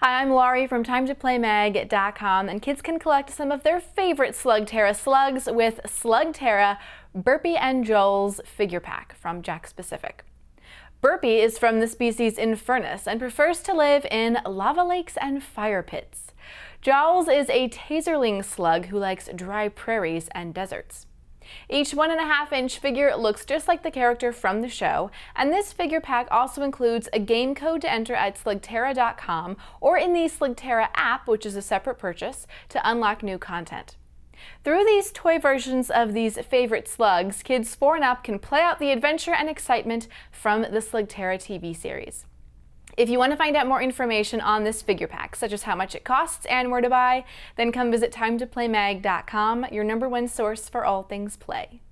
Hi, I'm Laurie from TimeToPlayMag.com, and kids can collect some of their favorite Slugterra slugs with Slugterra Burpy and Joules figure pack from Jakks Pacific. Burpy is from the species Infurnus and prefers to live in lava lakes and fire pits. Joules is a Tazerling slug who likes dry prairies and deserts. Each one and a half inch figure looks just like the character from the show, and this figure pack also includes a game code to enter at slugterra.com or in the Slugterra app, which is a separate purchase, to unlock new content. Through these toy versions of these favorite slugs, kids 4 and up can play out the adventure and excitement from the Slugterra TV series. If you want to find out more information on this figure pack, such as how much it costs and where to buy, then come visit timetoplaymag.com, your number one source for all things play.